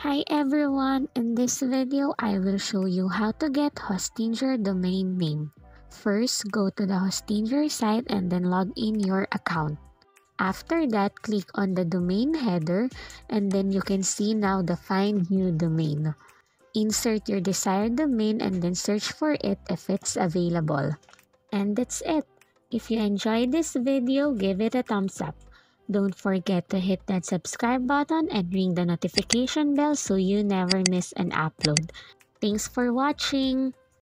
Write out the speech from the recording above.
Hi everyone, in this video I will show you how to get Hostinger domain name. First, go to the Hostinger site and then log in your account. After that, click on the domain header and then you can see now the find new domain. Insert your desired domain and then search for it if it's available. And that's it. If you enjoyed this video, give it a thumbs up. Don't forget to hit that subscribe button and ring the notification bell so you never miss an upload. Thanks for watching!